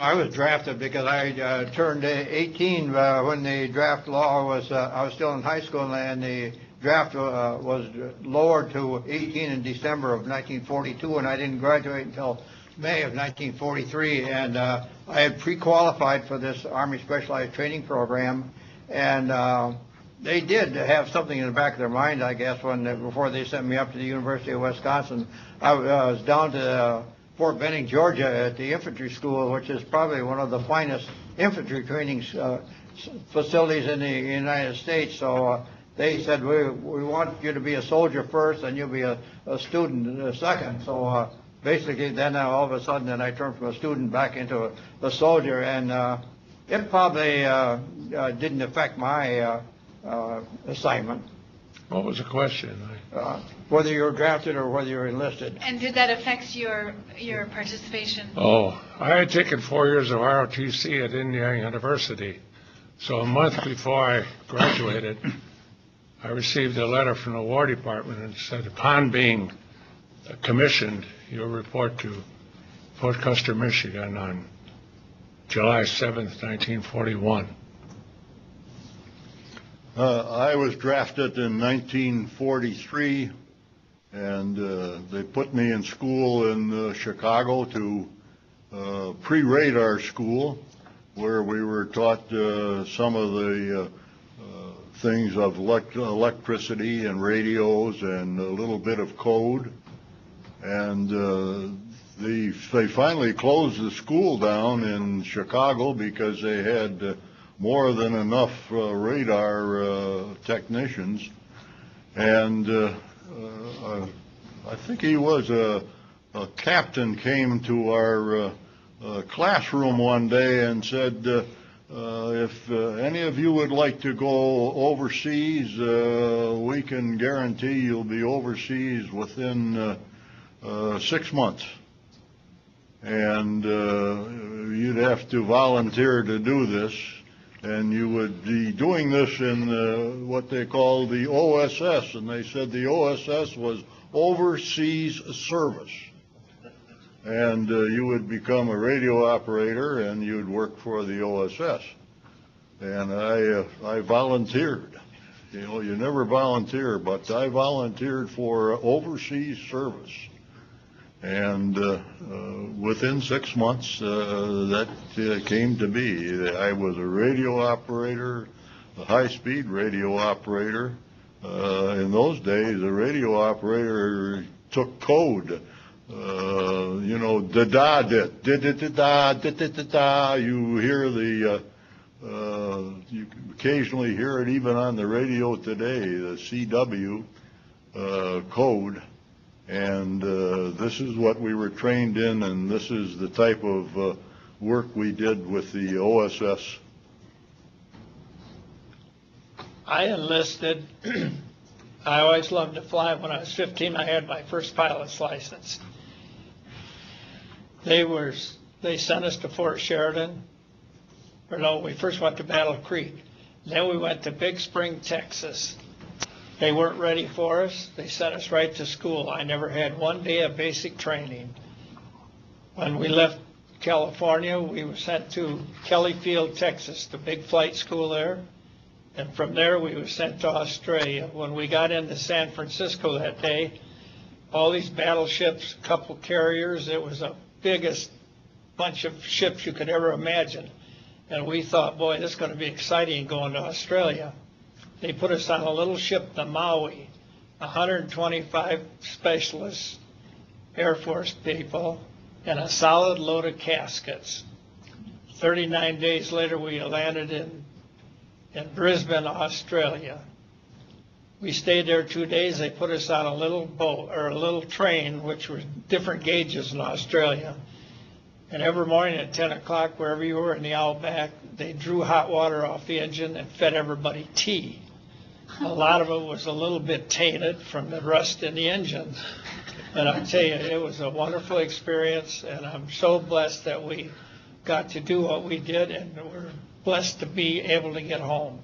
I was drafted because I uh, turned 18 uh, when the draft law was, uh, I was still in high school and the draft uh, was lowered to 18 in December of 1942 and I didn't graduate until May of 1943 and uh, I had pre-qualified for this Army Specialized Training Program and uh, they did have something in the back of their mind, I guess, when, before they sent me up to the University of Wisconsin. I was down to uh, Fort Benning, Georgia, at the infantry school, which is probably one of the finest infantry training uh, facilities in the United States. So uh, they said, we, we want you to be a soldier first, and you'll be a, a student uh, second. So uh, basically, then uh, all of a sudden, then I turned from a student back into a, a soldier, and uh, it probably uh, uh, didn't affect my uh, uh, assignment, What was the question? uh, whether you were drafted or whether you were enlisted. And did that affect your, your participation? Oh, I had taken four years of ROTC at Indiana University. So a month before I graduated, I received a letter from the War Department and said, upon being commissioned, you'll report to Fort Custer, Michigan on July 7th, 1941. Uh, I was drafted in 1943, and uh, they put me in school in uh, Chicago to uh, pre-radar school, where we were taught uh, some of the uh, things of elect- electricity and radios and a little bit of code. And the, they finally closed the school down in Chicago because they had more than enough uh, radar uh, technicians. And uh, uh, I think he was a, a captain came to our uh, uh, classroom one day and said, if any of you would like to go overseas, we can guarantee you'll be overseas within six months. And uh, you'd have to volunteer to do this, and you would be doing this in uh, what they call the OSS, and they said the OSS was Overseas Service. And uh, you would become a radio operator, and you'd work for the OSS. And I, uh, I volunteered. You know, you never volunteer, but I volunteered for overseas service. And uh, uh, within six months, uh, that uh, came to be. I was a radio operator, a high-speed radio operator. Uh, In those days, a radio operator took code. Uh, You know, da-da, dit, da-da-da-da, da-da-da-da. You hear the, uh, uh, you occasionally hear it even on the radio today, the CW code. And uh, this is what we were trained in, and this is the type of uh, work we did with the OSS. I enlisted, I always loved to fly. When I was 15, I had my first pilot's license. They were, they sent us to Fort Sheridan, or no, we first went to Battle Creek. Then we went to Big Spring, Texas. They weren't ready for us. They sent us right to school. I never had one day of basic training. When we left California, we were sent to Kelly Field, Texas, the big flight school there. And from there, we were sent to Australia. When we got into San Francisco that day, all these battleships, a couple carriers, it was the biggest bunch of ships you could ever imagine. And we thought, boy, this is going to be exciting going to Australia. They put us on a little ship, the Maui, 125 specialists, Air Force people, and a solid load of caskets. 39 days later, we landed in in Brisbane, Australia. We stayed there two days. They put us on a little boat or a little train, which were different gauges in Australia. And every morning at 10 o'clock, wherever you were in the outback, they drew hot water off the engine and fed everybody tea. A lot of it was a little bit tainted from the rust in the engine. And I tell you, it was a wonderful experience, and I'm so blessed that we got to do what we did, and we're blessed to be able to get home.